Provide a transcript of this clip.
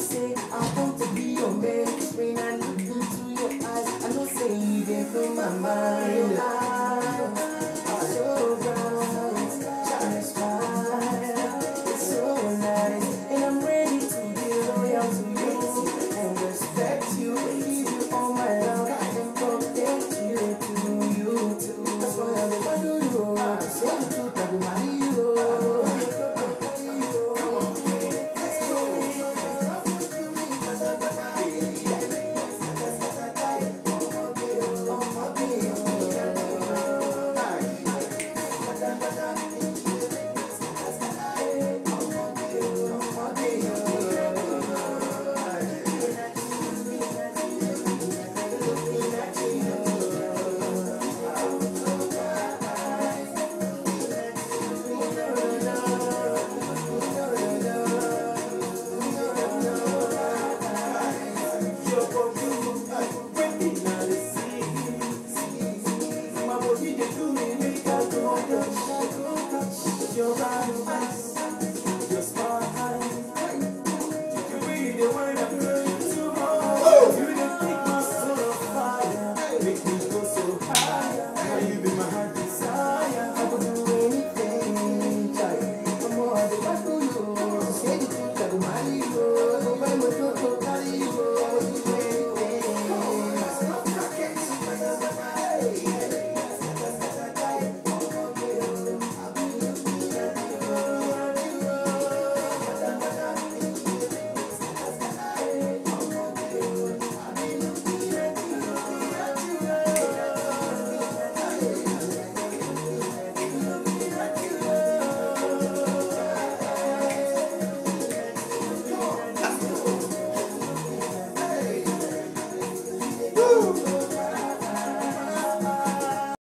say I want to be your man. When I look into your eyes, I know say you there from my mind. can do